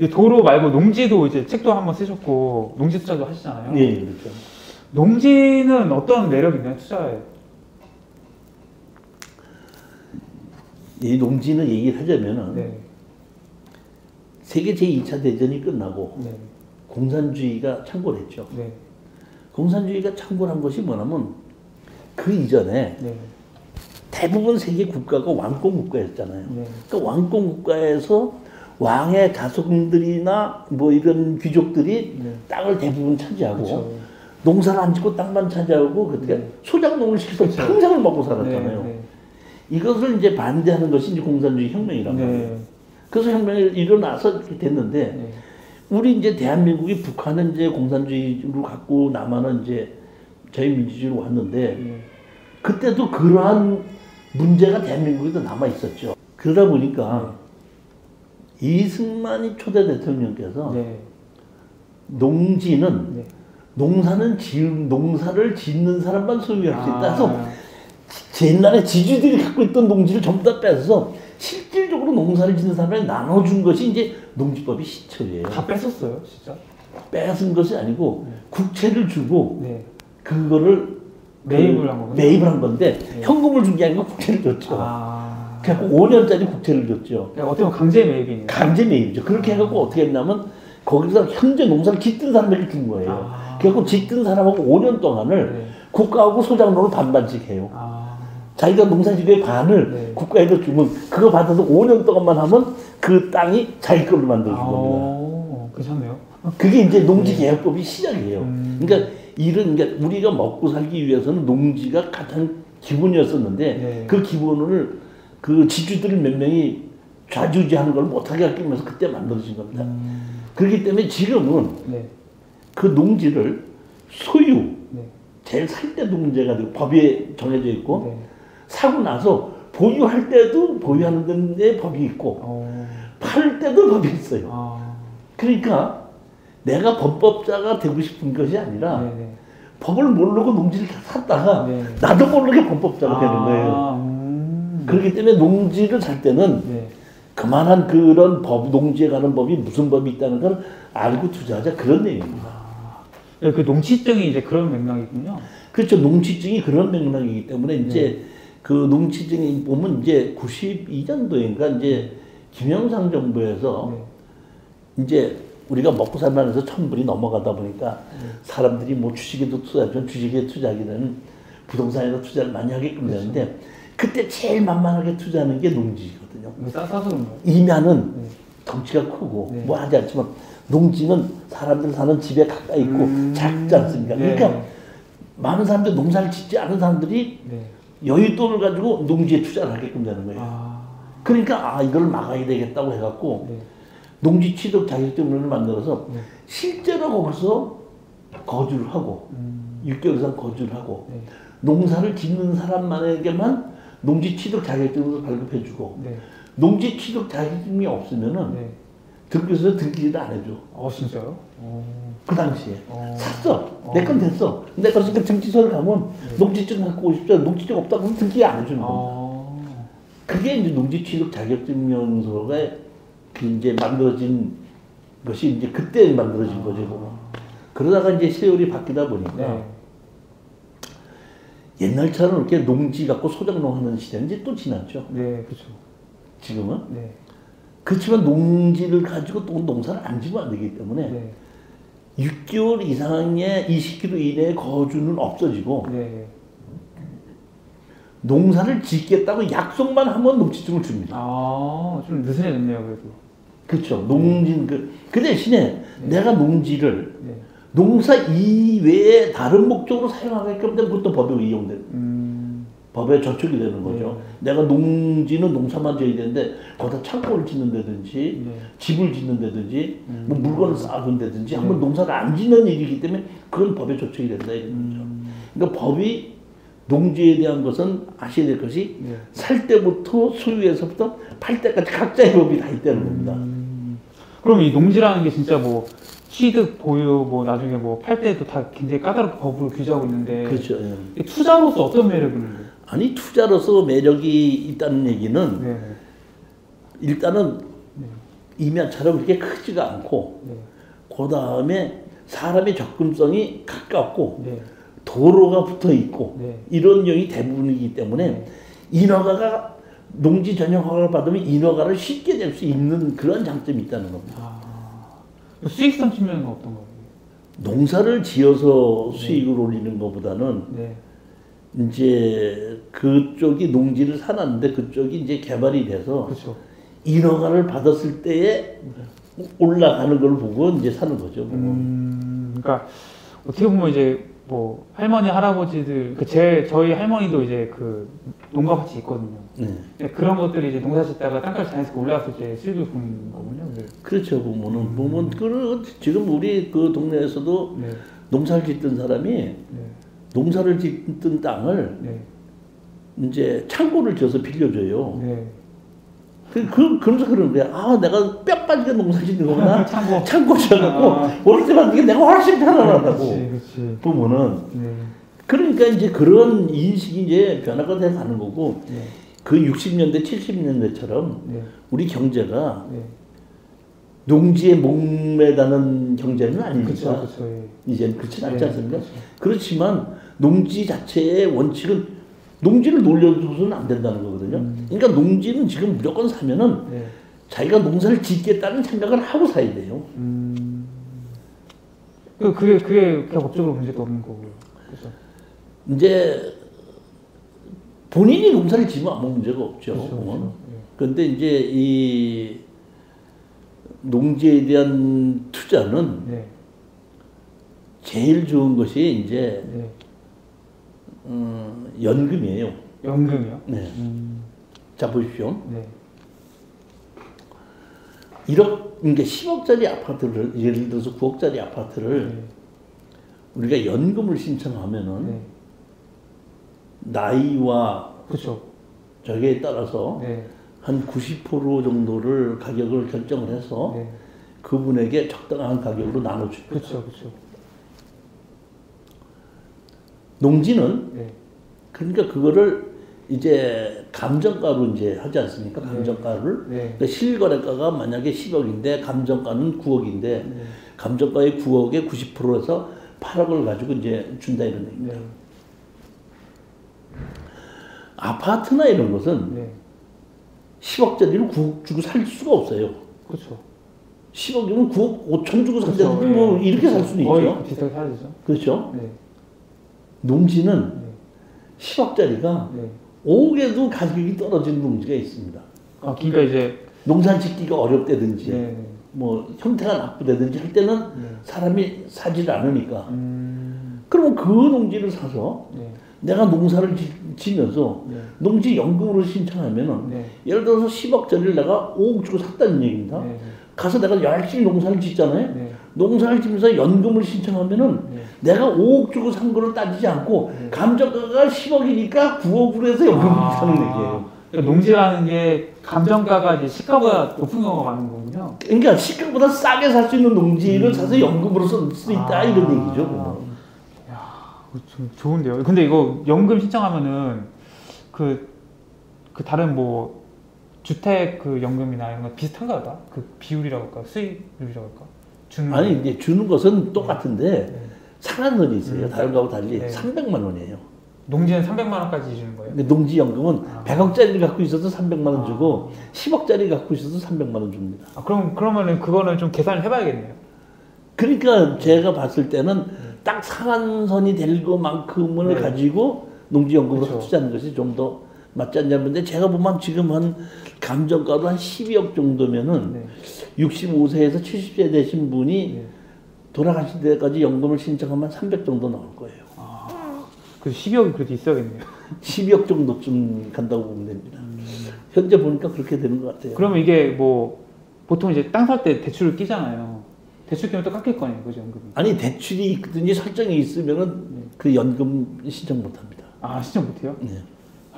이 도로 말고 농지도 이제 책도 한번 쓰셨고 농지 투자도 하시잖아요. 예, 그렇죠. 농지는 어떤 매력이 있나요 투자에? 이 농지는 얘기를 하자면은 네. 세계 제2차 대전이 끝나고 네. 공산주의가 창궐 했죠. 네. 공산주의가 창궐한 것이 뭐냐면 그 이전에 네. 대부분 세계 국가가 왕권 국가였잖아요. 네. 그러니까 왕권 국가에서 왕의 자손들이나 뭐 이런 귀족들이 네. 땅을 대부분 차지하고 그렇죠. 농사를 안 짓고 땅만 차지하고 그때 네. 소작농을 시켜서 그렇죠. 평생을 먹고 살았잖아요. 네. 이것을 이제 반대하는 것이 이제 공산주의 혁명이란 네. 말이에요. 그래서 혁명이 일어나서 이렇게 됐는데 네. 우리 이제 대한민국이 북한은 이제 공산주의로 갖고 남한은 이제 자유민주주의로 왔는데 네. 그때도 그러한 문제가 대한민국에도 남아 있었죠. 그러다 보니까 이승만이 초대 대통령께서 네. 농지는 네. 농사는 지은 농사를 짓는 사람만 소유할 수 있다. 해서 아, 옛날에 지주들이 갖고 있던 농지를 전부 다 뺏어서 실질적으로 농사를 짓는 사람에 나눠준 것이 이제 농지법이 시초예요. 다 뺐었어요, 진짜. 뺏은 것이 아니고 국채를 주고 네. 그거를 매입을 그 한. 매입을 한 건데 네. 현금을 준 게 아니고 국채를 줬죠. 아. 그래서 5년짜리 국채를 줬죠. 그러니까 어떻게 보면 강제 매입이네요. 강제 매입이죠. 그렇게 해갖고 어떻게 했냐면 거기서 현재 농사를 짓던 사람에게 준 거예요. 아. 그래갖고 짓던 사람하고 5년 동안을 네. 국가하고 소장농을 반반씩 해요. 아. 자기가 농사 지구의 반을 네. 국가에다 주면 그거 받아서 5년 동안만 하면 그 땅이 자기 걸로 만들어준 겁니다. 오, 괜찮네요. 그게 이제 농지 계약법이 시작이에요. 음. 그러니까 이런 그러니까 우리가 먹고 살기 위해서는 농지가 가장 기본이었었는데 네. 그 기본을 그 지주들 몇 명이 좌지우지하는 걸 못하게 하면서 그때 만들어진 겁니다. 음. 그렇기 때문에 지금은 네. 그 농지를 소유 네. 제일 살 때도 문제가 되고 법에 정해져 있고 네. 사고 나서 보유할 때도 보유하는 데 법이 있고 어. 팔 때도 법이 있어요. 아. 그러니까 내가 범법자가 되고 싶은 것이 아니라 네. 네. 법을 모르고 농지를 다 샀다가 네. 나도 모르게 범법자가 되는 거예요. 아, 음. 그렇기 때문에 농지를 살 때는 네. 그만한 그런 법, 농지에 관한 법이 무슨 법이 있다는 걸 알고 투자하자 그런 내용입니다. 네, 그 농지증이 이제 그런 맥락이군요. 그렇죠. 농지증이 그런 맥락이기 때문에 이제 그 농지증이 보면 이제 92년도인가 이제 김영삼 정부에서 이제 우리가 먹고 살면서 천불이 넘어가다 보니까 사람들이 뭐 주식에도 투자하지만 주식에 투자하게 되는 부동산에도 투자를 많이 하게끔 되는데 그때 제일 만만하게 투자하는 게 농지거든요. 싸, 싸서. 임야는 네. 덩치가 크고 네. 뭐 하지 않지만 농지는 사람들 사는 집에 가까이 있고 음. 작지 않습니까? 네. 그러니까 많은 사람들 농사를 짓지 않은 사람들이 네. 여윳돈을 가지고 농지에 투자를 하게끔 되는 거예요. 아. 그러니까 아 이걸 막아야 되겠다고 해갖고 네. 농지 취득 자격증을 만들어서 네. 실제로 거기서 거주를 하고 음. 6개월 이상 거주를 하고 네. 농사를 짓는 사람만에게만 농지 취득 자격증을 발급해 주고 네. 농지 취득 자격증이 없으면은 네. 등기소에 등기를 안 해줘. 어, 진짜요? 어. 그 당시에 어. 샀어. 내 건 됐어. 근데 그래서 그 등기소를 가면 네. 농지증 갖고 오십시오. 농지증 없다 그러면 등기 안 해주는 겁니다. 아. 그게 이제 농지 취득 자격증명서가 그 이제 만들어진 것이 이제 그때 만들어진 거죠. 그러다가 이제 세월이 바뀌다 보니까 네. 옛날처럼 이렇게 농지 갖고 소장농 하는 시대는 이제 또 지났죠. 네, 그렇죠. 지금은. 네. 그렇지만 농지를 가지고 또 농사를 안 지면 안 되기 때문에 네. 6개월 이상의 20km 이내의 거주는 없어지고 네. 농사를 짓겠다고 약속만 하면 농지증을 줍니다. 아, 좀 느슨해졌네요, 그래도. 그렇죠. 농지 그, 그 대신에 내가 농지를 네. 농사 이외에 다른 목적으로 사용하게끔 되면 그것도 법에 이용돼 음. 법에 저촉이 되는 거죠. 내가 농지는 농사만 지어야 되는데 거기다 창고를 짓는다든지 네. 집을 짓는다든지 음. 뭐 물건을 쌓아둔다든지 네. 한번 농사를 안 짓는 일이기 때문에 그건 법에 저촉이 된다 이런 거죠. 음. 그러니까 법이 농지에 대한 것은 아셔야 될 것이 네. 살 때부터 소유에서부터 팔 때까지 각자의 법이 다 있다는 겁니다. 음. 그럼 이 농지라는 게 진짜 뭐 취득, 보유, 뭐 나중에 뭐 팔 때도 다 굉장히 까다롭게 법으로 규제하고 있는데 그렇죠. 예. 이 투자로서 어떤 매력이 있는? 아니 투자로서 매력이 있다는 얘기는 네. 일단은 임야처럼 그렇게 크지가 않고 네. 그 다음에 사람의 접근성이 가깝고 네. 도로가 붙어 있고 네. 이런 경이 대부분이기 때문에 네. 인허가가 농지 전용 허가를 받으면 인허가를 쉽게 낼 수 있는 그런 장점이 있다는 겁니다. 아. 수익성 측면은 어떤 거예요? 농사를 지어서 수익을 올리는 것보다는 네. 이제 그쪽이 농지를 사놨는데 그쪽이 이제 개발이 돼서 그렇죠. 인허가를 받았을 때에 올라가는 걸 보고 이제 사는 거죠. 뭐. 음, 그러니까 어떻게 보면 이제 뭐 할머니 할아버지들 그 제 저희 할머니도 이제 그 농가 밭이 있거든요. 네. 근데 그런 것들이 이제 농사 짓다가 땅값이 자연스럽게 올라갔을 때 수익을 보는 거군요. 네. 그렇죠. 보면은 보면 그 지금 우리 그 동네에서도 네. 농사를 짓던 사람이 네. 농사를 짓던 땅을 네. 이제 창고를 지어서 빌려줘요. 네. 그, 그, 그러면서 그러는 거야. 아, 내가 뼈 빠지게 농사 짓는 거구나. 창고. 창고 지어갖고, 아. 어릴 때만 이게 내가 훨씬 편안하다고. 그렇지, 그렇지. 보면은. 네. 그러니까 이제 그런 인식이 이제 변화가 돼 가는 거고, 네. 그 60년대, 70년대처럼 네. 우리 경제가 네. 농지에 목매다는 경제는 아니니까. 그렇죠, 그렇죠. 예. 이제는 그렇진 않지 네, 않습니까? 그렇죠. 그렇지만 농지 자체의 원칙은 농지를 놀려줘서는 안 된다는 거거든요. 음. 그러니까 농지는 지금 무조건 사면은 네. 자기가 농사를 짓겠다는 생각을 하고 사야 돼요. 음. 그 그게 그게 법적으로 문제도 없는 거고요. 그렇죠. 이제 본인이 농사를 지으면 아무 문제가 없죠. 그렇죠. 그렇죠. 예. 그런데 이제 이 농지에 대한 투자는 네. 제일 좋은 것이 이제 네. 음, 연금이에요. 연금이요? 네. 음. 자 보십시오. 네. 1억, 그러니까 10억짜리 아파트를, 예를 들어서 9억짜리 아파트를 네. 우리가 연금을 신청하면은 네. 나이와 그렇죠. 저기에 따라서 네. 한90% 정도를 가격을 결정을 해서 네. 그분에게 적당한 가격으로 나눠줍니다. 그렇죠. 그렇죠. 농지는 네. 그러니까 그거를 이제 감정가로 이제 하지 않습니까? 네. 감정가를. 네. 그러니까 실거래가가 만약에 10억인데 감정가는 9억인데 네. 감정가의 9억에 90%에서 8억을 가지고 이제 준다 이런 얘기입니다. 네. 아파트나 이런 것은 네. 10억짜리를 9억 주고 살 수가 없어요. 그렇죠. 10억이면 9억 5천 주고 그렇죠. 산다든지 뭐 네. 이렇게 살 수는 거의 있죠. 비슷하게 되죠. 그렇죠. 네. 농지는 네. 10억짜리가 네. 5억에도 가격이 떨어지는 농지가 있습니다. 아, 그러니까 이제 농사 짓기가 어렵다든지 네. 뭐 형태가 나쁘다든지 할 때는 네. 사람이 사질 않으니까 음. 그러면 그 농지를 사서 네. 내가 농사를 지- 지면서 네. 농지 연금으로 신청하면은 네. 예를 들어서 10억짜리를 내가 5억 주고 샀다는 얘기입니다. 네. 가서 내가 열심히 농사를 짓잖아요. 네. 농사를 지면서 연금을 신청하면은 네. 내가 5억 주고 산 거를 따지지 않고 네. 감정가가 10억이니까 9억으로 해서 연금을 아. 사는 얘기예요. 그러니까 농지라는 게 감정가가 이제 시가보다 높은 경우가 많은 거군요. 그러니까 시가보다 싸게 살 수 있는 농지를 음. 사서 연금으로 쓸 수 있다 아. 이런 얘기죠. 그거. 어, 좀 좋은데요. 근데 이거 연금 신청하면은 그, 그 다른 뭐 주택 그 연금이나 이런 거 비슷한가 보다. 그 비율이라고 할까? 수익률이라고 할까? 주는 아니 이제 주는 것은 똑같은데 네. 상한선이 있어요. 음. 다른 거하고 달리 네. 300만 원이에요. 농지는 300만 원까지 주는 거예요. 근데 농지 연금은 아. 100억짜리를 갖고 있어도 300만 원 주고 아. 10억짜리 갖고 있어도 300만 원 줍니다. 아, 그럼 그러면은 그거는 좀 계산을 해 봐야겠네요. 그러니까 제가 봤을 때는 딱 상한선이 될 것만큼을 네. 가지고 농지연금으로 그렇죠. 투자하는 것이 좀 더 맞지 않냐 근데 제가 보면 지금 한 감정가도 한 12억 정도면은 네. 65세에서 70세 되신 분이 네. 돌아가실 때까지 연금을 신청하면 300 정도 나올 거예요. 그래서 12억이 그래도 있어야겠네요. 12억 정도쯤 간다고 보면 됩니다. 현재 보니까 그렇게 되는 것 같아요. 그러면 이게 뭐 보통 이제 땅 살 때 대출을 끼잖아요. 대출 끼면 또 깎일 거 아니에요, 그죠 연금이? 아니 대출이 있든지 설정이 있으면은 그 연금 신청 못 합니다. 아 신청 못 해요? 네.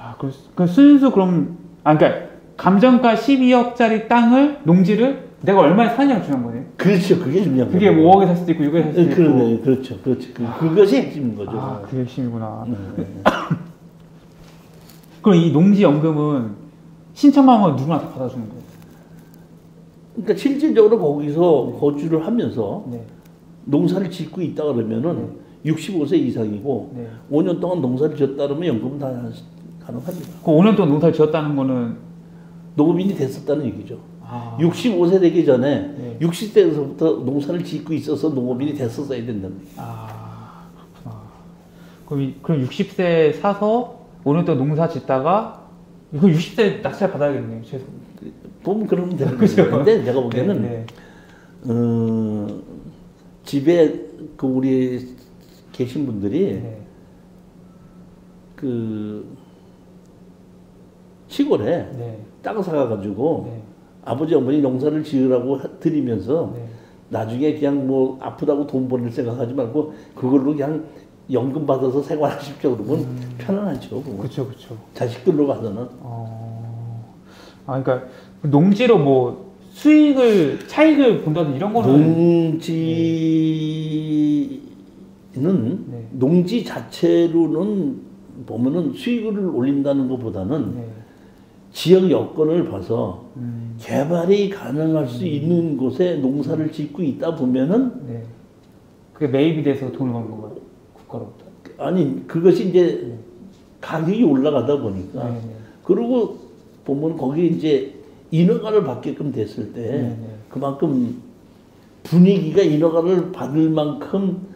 아, 그, 그 순수 그럼 아 그러니까 감정가 12억짜리 땅을 농지를 내가 얼마에 사느냐가 중요한 거네요. 그렇죠. 그게 중요한 그게 거예요. 뭐 5억에 살 수도 있고 6억에 살 수도 네, 있고. 그러네, 그렇죠, 그렇죠. 그, 그것이 핵심인 거죠. 아, 그게 핵심이구나. 네, 네. 그럼 이 농지 연금은 신청만 하면 누구나 다 받아주는 거예요. 그러니까 실질적으로 거기서 거주를 하면서 네. 농사를 짓고 있다 그러면은 65세 이상이고 네. 5년 동안 농사를 지었다 그러면 연금 다 가능합니다. 그 5년 동안 농사를 지었다는 거는 농업인이 됐었다는 얘기죠. 아, 65세 되기 전에 네. 60세에서부터 농사를 짓고 있어서 농업인이 됐었어야 얘기. 아 그렇구나. 그럼 이- 그럼 60세 사서 5년 동안 농사 짓다가 이거 60세 낙찰 받아야겠네요. 최소. 보면 그러면 되는. 거죠. 근데 제가 보기에는 네, 어, 집에 그 우리 계신 분들이 네. 네. 그 시골에 네. 땅 사가가지고 네. 아버지 어머니 농사를 지으라고 하- 드리면서 네. 나중에 그냥 뭐 아프다고 돈 버릴 생각하지 말고 그걸로 그냥 연금 받아서 생활하십시오 그러면 편안하죠. 그거. 그렇죠, 그렇죠. 자식들로 가서는 어, 아, 그러니까 농지로 뭐 수익을 차익을 본다든 이런 거는 농지는 네. 농지 자체로는 보면은 수익을 올린다는 것보다는 네. 지역 여건을 봐서 음, 개발이 가능할 수 있는 곳에 농사를 짓고 있다 보면은 네. 그게 매입이 돼서 돈을 버는 건가요? 국가로부터. 아니 그것이 이제 가격이 올라가다 보니까 네, 네. 그리고 보면 거기 이제 인허가를 받게끔 됐을 때 네, 네. 그만큼 분위기가 인허가를 받을 만큼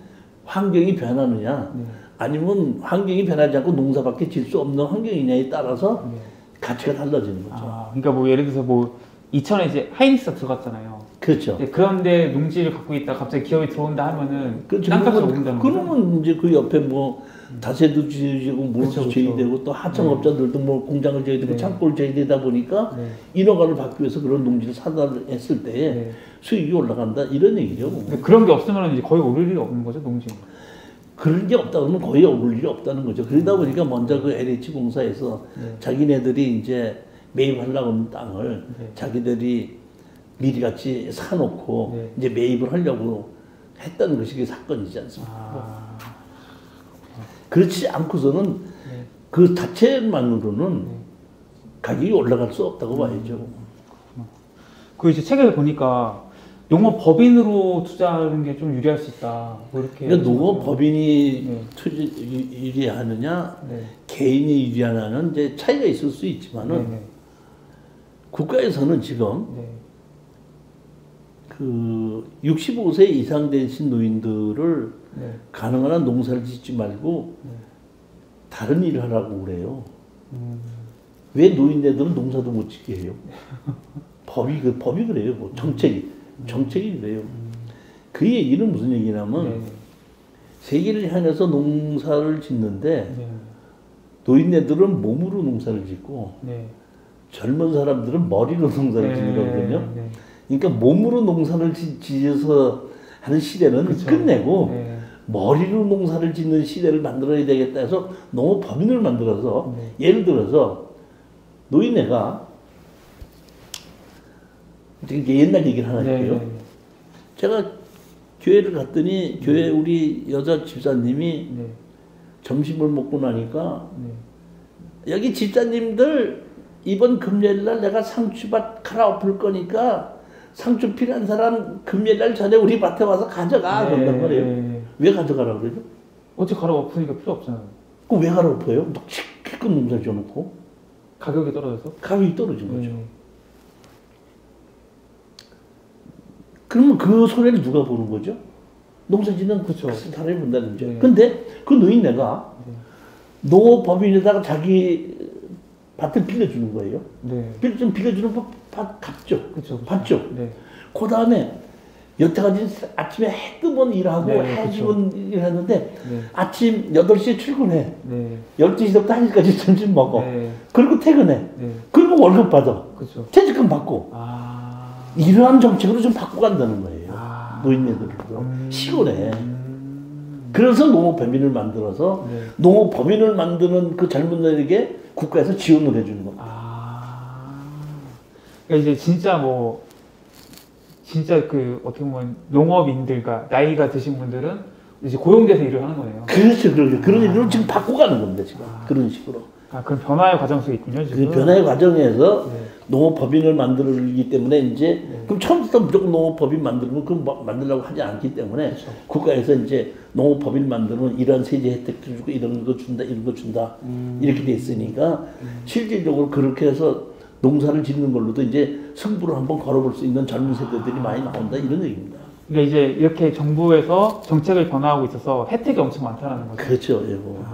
환경이 변하느냐 네. 아니면 환경이 변하지 않고 농사밖에 질 수 없는 환경이냐에 따라서 네. 가치가 달라지는 거죠. 아, 그러니까 뭐 예를 들어서 뭐 이천에 이제 하이닉스가 들어갔잖아요. 그렇죠. 네, 그런데 농지를 갖고 있다 갑자기 기업이 들어온다 하면은 그렇죠. 땅값이 오른다는 거죠. 그러면 이제 그 옆에 뭐 다세도 지어지고 물도 그쵸. 지어야 되고 또 하청업자들도 뭐 공장을 지어야 되고 네. 창고를 지어야 되다 보니까 네. 인허가를 받기 위해서 그런 농지를 사다 했을 때 네. 수익이 올라간다 이런 얘기죠. 근데 그런 게 없으면 이제 거의 오를 일이 없는 거죠 농지. 그런 게 없다 그러면 거의 오를 일이 없다는 거죠. 그러다 보니까 먼저 그 LH 공사에서 네. 자기네들이 이제 매입하려고 하는 땅을 네. 자기들이 미리 같이 사놓고 네. 이제 매입을 하려고 했다는 것이 그 사건이지 않습니까? 아, 그렇지 않고서는 네. 그 자체만으로는 네. 가격이 올라갈 수 없다고 봐야죠. 그 이제 책을 보니까 농업 법인으로 투자하는 게 좀 유리할 수 있다. 뭐 이렇게. 그러니까 농업 법인이 네. 투자 유- 유리하느냐 네. 개인이 유리하느냐는 이제 차이가 있을 수 네. 있지만은 네. 국가에서는 지금 네. 그 65세 이상 되신 노인들을 네. 가능한 한 농사를 짓지 말고 네. 다른 일을 하라고 그래요. 음, 왜 노인네들은 농사도 못 짓게 해요? 법이 그 법이 그래요. 뭐 정책이 정책이 그래요. 그 얘기는 무슨 얘기냐면 네. 세계를 향해서 농사를 짓는데 네. 노인네들은 몸으로 농사를 짓고 네. 젊은 사람들은 머리로 농사를 짓는다고 네. 그러니까 몸으로 농사를 지- 지어서 하는 시대는 그쵸. 끝내고 네. 머리로 농사를 짓는 시대를 만들어야 되겠다 해서 농업 법인을 만들어서 네. 예를 들어서 노인네가 이게 옛날 얘기를 하나 네. 할게요. 네. 제가 교회를 갔더니 교회 우리 여자 집사님이 네. 점심을 먹고 나니까 네. 여기 집사님들 이번 금요일 날 내가 상추밭 갈아 엎을 거니까 상추 필요한 사람 금요일 날 전에 우리 밭에 와서 가져가 네. 그런단 말이에요. 네. 왜 가져가라고 그러죠? 어째 갈아 엎으니까 필요 없잖아요. 그왜 갈아 엎어요? 막 실컷 농사 지어놓고 가격이 떨어져서. 가격이 떨어진 거죠. 네. 그러면 그 손해를 누가 보는 거죠? 농사짓는 그쵸. 그 사람이 본다는 거죠. 네. 근데 그 노인네가 네. 농업법인에다가 자기 밭을 빌려주는 거예요. 네. 빌, 좀 빌려주는 법 받- 갚죠. 그렇죠. 봤죠? 네. 그 다음에 여태까지 아침에 해 뜨면 일하고 네, 해 그쵸. 지면 일하는데 네. 아침 8시에 출근해. 네. 12시부터 1시까지 점심 먹어. 네. 그리고 퇴근해. 네. 그리고 월급 받아. 그렇죠. 퇴직금 받고. 아. 이러한 정책으로 좀 바꿔간다는 거예요. 아. 노인네들도. 음. 시골에. 음. 그래서 농업법인을 만들어서 네. 농업법인을 만드는 그 젊은이들에게 국가에서 지원을 해주는 겁니다. 아. 그러니까 이제 진짜 뭐 진짜 그 어떻게 보면 농업인들과 나이가 드신 분들은 이제 고용돼서 일을 하는 거네요. 그렇죠. 그런, 그런 일을 지금 바꿔가는 겁니다. 지금. 아. 그런 식으로. 아, 그런 변화의 과정 속에 있군요, 그 지금. 변화의 과정에서 네. 농업법인을 만들기 때문에 이제 네. 그럼 처음부터 무조건 농업법인 만들면 그 만들려고 하지 않기 때문에 그렇죠. 국가에서 이제 농업법인 만들면 이런 세제 혜택도 주고 이런 거 준다 이런 거 준다 음. 이렇게 돼 있으니까 실질적으로 그렇게 해서 농사를 짓는 걸로도 이제 승부를 한번 걸어볼 수 있는 젊은 세대들이 많이 나온다 이런 얘기입니다. 그러니까 이제 이렇게 정부에서 정책을 변화하고 있어서 혜택이 엄청 많다는 거죠. 그렇죠, 예, 뭐.